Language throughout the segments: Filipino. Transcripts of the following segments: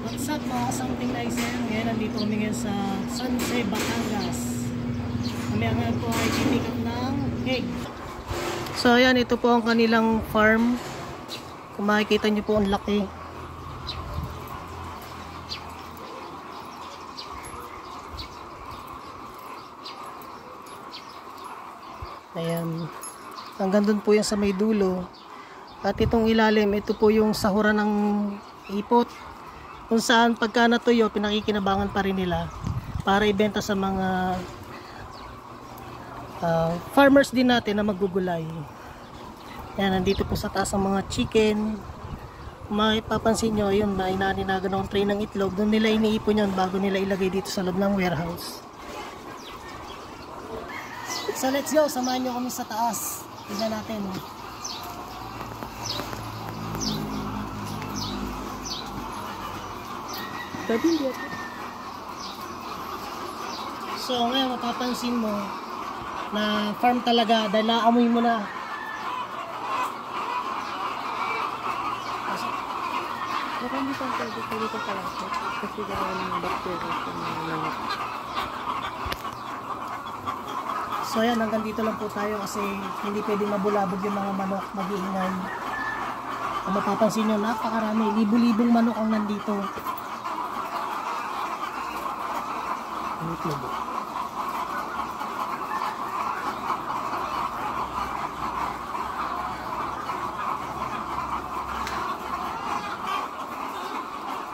What's up mga like sir? Ngayon nandito kami ngayon sa San Jose, Batangas. Mamaya ngayon po ay pipick up ng egg. So ayan, ito po ang kanilang farm. Kung makikita nyo po ang laki. Ayan. Hanggang doon po yan sa may dulo. At itong ilalim, ito po yung sahuran ng ipot. Kung saan pagka natuyo, pinakikinabangan pa rin nila para ibenta sa mga ah, farmers din natin na magugulay. Yan, nandito po sa taas ang mga chicken. Mapapansin nyo, yun, na inaninagan ng tray ng itlog. Doon nila iniipon yun bago nila ilagay dito sa loob ng warehouse. So let's go, samahan nyo kami sa taas. Tignan natin. Pwede hindi ako. So ngayon mapapansin mo na farm talaga dahil naamoy mo na. Pero hindi pa pwede pwede ka pala. Kasi gano'n ng bacteria sa mga manok. So ayan, hanggang dito lang po tayo kasi hindi pwedeng mabulabog yung mga manok, mag-iingay. Kung mapapansin nyo, napakarami, libo-libong manok ang nandito. Ang itlog.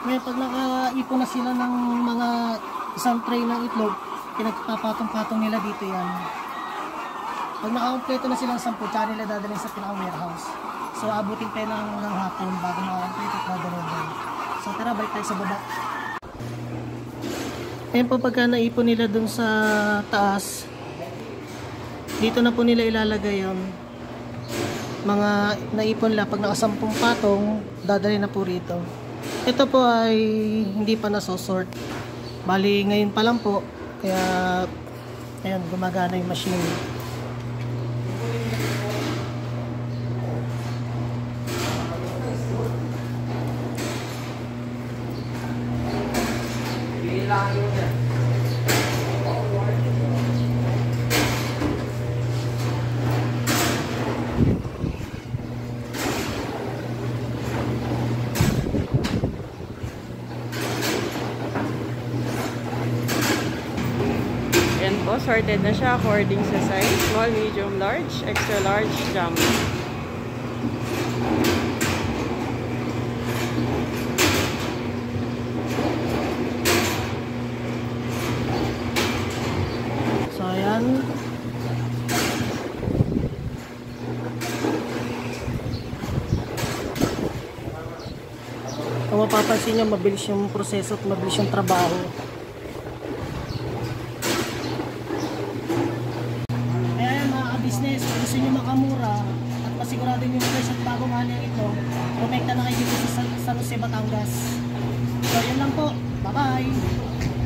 Ngayon, pag nakaipon na sila ng mga isang tray ng itlog, pinagpapatong-patong nila dito yan. Pag nakakompleto na sila ng 10, tsaka nila dadalhin sa pinaka-warehouse. So, abutin tayo ng, ng hapon bago makakompleto at dadalhin. So, tara, balik tayo sa baba. Ngayon po, pagka naipon nila dun sa taas, dito na po nila ilalagay yon mga naipon nila pag nakasampung patong dadalhin na po rito. Ito po ay hindi pa nasosort. Bali ngayon pa lang po kaya ayun gumagana yung machine. Yan po, sorted na siya according sa size. Small, medium, large, extra large, jumbo. so ayan kung mapapansin nyo mabilis yung proseso at mabilis yung trabaho masigurado nyo guys at bagong hanyang ito, kumekta na kayo dito sa San Jose, Batangas. So yun lang po. Bye-bye!